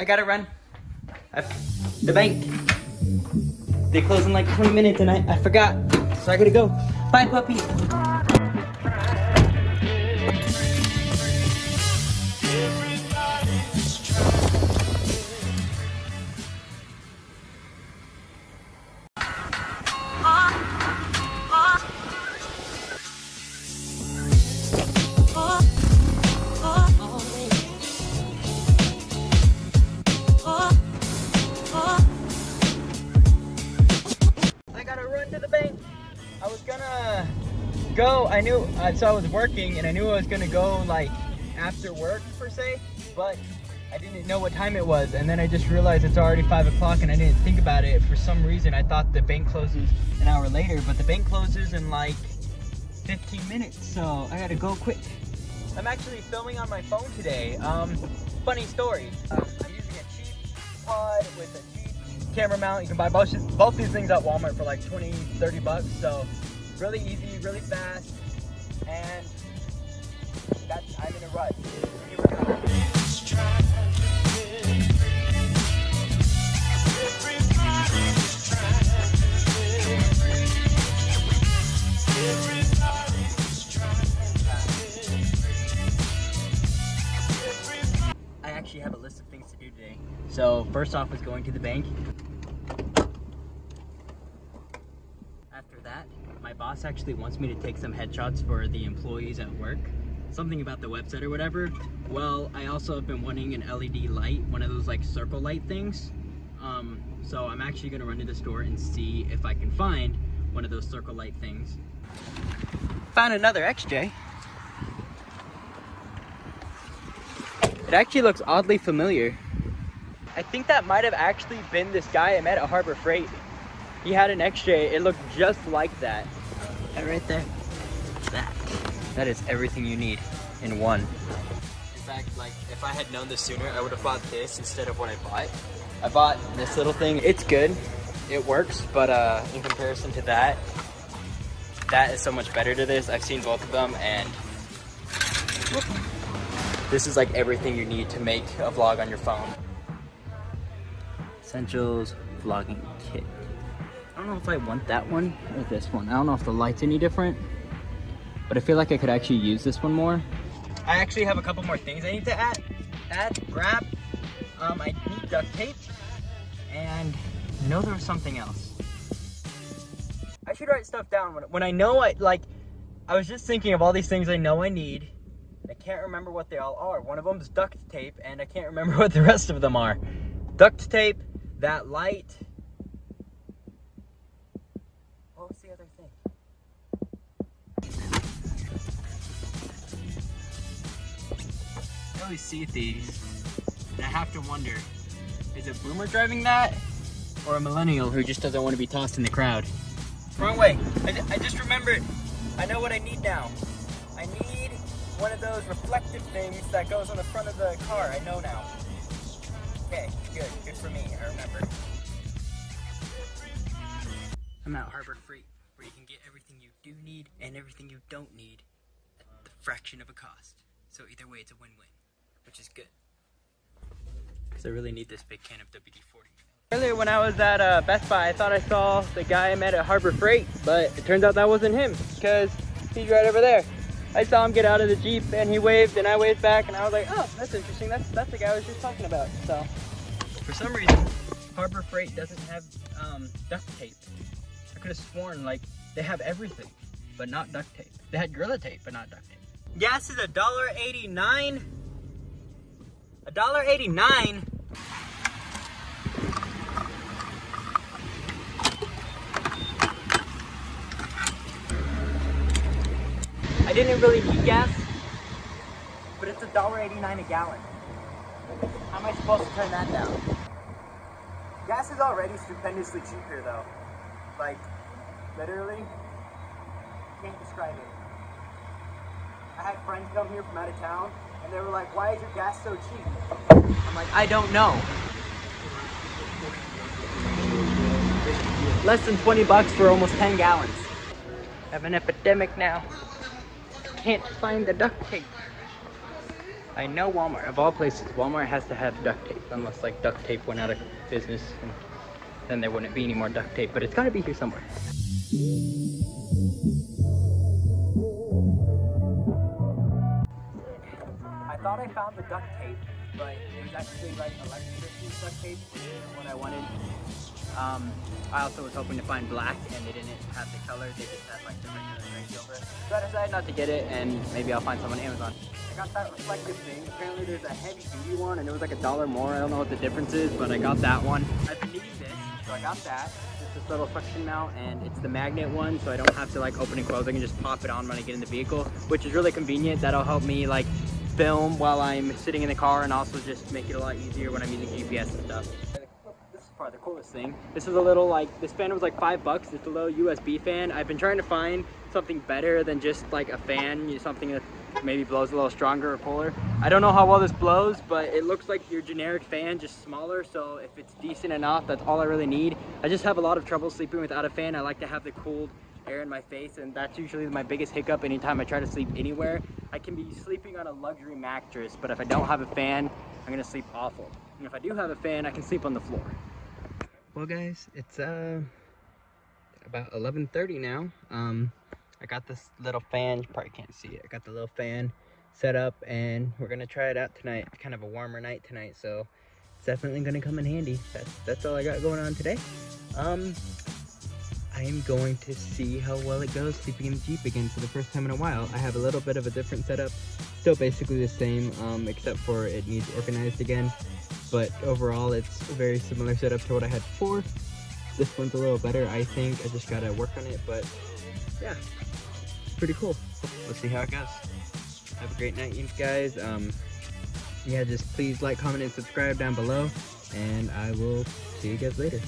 I gotta run. I, the bank. They close in like 20 minutes and I, I forgot. So I gotta go. Bye, puppy. Knew, uh, so I was working and I knew I was gonna go like after work per se, but I didn't know what time it was. And then I just realized it's already five o'clock and I didn't think about it. For some reason, I thought the bank closes an hour later, but the bank closes in like 15 minutes. So I gotta go quick. I'm actually filming on my phone today. Um, funny story. Um, I'm using a cheap pod with a cheap camera mount. You can buy both, both these things at Walmart for like 20, 30 bucks. So really easy, really fast, go. I actually have a list of things to do today. So first off is going to the bank. After that, my boss actually wants me to take some headshots for the employees at work. Something about the website or whatever. Well, I also have been wanting an LED light, one of those like circle light things. Um, so I'm actually gonna run to the store and see if I can find one of those circle light things. Found another XJ. It actually looks oddly familiar. I think that might have actually been this guy I met at Harbor Freight. He had an XJ, it looked just like that. And right there, that. That is everything you need in one. In fact, like, if I had known this sooner, I would have bought this instead of what I bought. I bought this little thing. It's good, it works, but uh, in comparison to that, that is so much better to this. I've seen both of them and this is like everything you need to make a vlog on your phone. Essentials vlogging kit. I don't know if I want that one or this one. I don't know if the light's any different, but I feel like I could actually use this one more. I actually have a couple more things I need to add. Add, grab. Um, I need duct tape, and I know there was something else. I should write stuff down when, when I know I like. I was just thinking of all these things I know I need. I can't remember what they all are. One of them is duct tape, and I can't remember what the rest of them are. Duct tape, that light. I always see these, and I have to wonder, is a boomer driving that? Or a millennial who just doesn't want to be tossed in the crowd? Wrong way. I, I just remembered. I know what I need now. I need one of those reflective things that goes on the front of the car. I know now. Okay, good. Good for me. I remember. I'm at Harbor Freight, where you can get everything you do need and everything you don't need at the fraction of a cost. So either way, it's a win-win, which is good. Because I really need this big can of WD-40. Earlier when I was at uh, Best Buy, I thought I saw the guy I met at Harbor Freight, but it turns out that wasn't him, because he's right over there. I saw him get out of the Jeep and he waved and I waved back and I was like, oh, that's interesting. That's, that's the guy I was just talking about. So for some reason, Harbor Freight doesn't have um, duct tape. I could have sworn like they have everything, but not duct tape. They had Gorilla Tape, but not duct tape. Gas is a dollar eighty-nine. A dollar eighty-nine. I didn't really need gas, but it's a dollar eighty-nine a gallon. How am I supposed to turn that down? Gas is already stupendously cheap here though. Like, literally, can't describe it. I had friends come here from out of town they were like, why is your gas so cheap? I'm like, I don't know. Less than 20 bucks for almost 10 gallons. I have an epidemic now. Can't find the duct tape. I know Walmart, of all places, Walmart has to have duct tape, unless like duct tape went out of business and then there wouldn't be any more duct tape, but it's gotta be here somewhere. Thought I found the duct tape, but it was actually like electricity duct tape, which isn't what I wanted. Um, I also was hoping to find black, and they didn't have the color. They just had like the regular gray silver. So I decided not to get it, and maybe I'll find some on Amazon. I got that reflective thing. Apparently there's a heavy duty one, and it was like a dollar more. I don't know what the difference is, but I got that one. I've been needing this, so I got that. It's this little suction mount, and it's the magnet one, so I don't have to like open and close. I can just pop it on when I get in the vehicle, which is really convenient. That'll help me like film while I'm sitting in the car, and also just make it a lot easier when I'm using GPS and stuff This is probably the coolest thing. This is a little like, this fan was like five bucks. It's a little USB fan. I've been trying to find something better than just like a fan, something that maybe blows a little stronger or cooler. I don't know how well this blows, but it looks like your generic fan, just smaller. So if it's decent enough, that's all I really need. I just have a lot of trouble sleeping without a fan. I like to have the cooled air in my face and that's usually my biggest hiccup anytime I try to sleep anywhere. I can be sleeping on a luxury mattress, but if I don't have a fan, I'm gonna sleep awful. And if I do have a fan, I can sleep on the floor. Well guys, it's uh about 11.30 now. Um, I got this little fan, you probably can't see it. I got the little fan set up and we're gonna try it out tonight. It's kind of a warmer night tonight, so it's definitely gonna come in handy. That's, that's all I got going on today. Um, I am going to see how well it goes sleeping in the Jeep again for the first time in a while. I have a little bit of a different setup, still basically the same, um, except for it needs organized again but overall it's a very similar setup to what I had before. This one's a little better, I think. I just gotta work on it, but yeah, pretty cool. Let's see how it goes. Have a great night, guys. Um, yeah, just please like, comment, and subscribe down below, and I will see you guys later.